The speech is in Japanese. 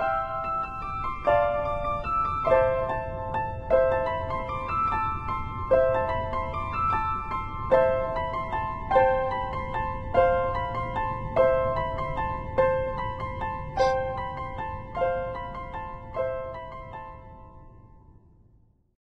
うん。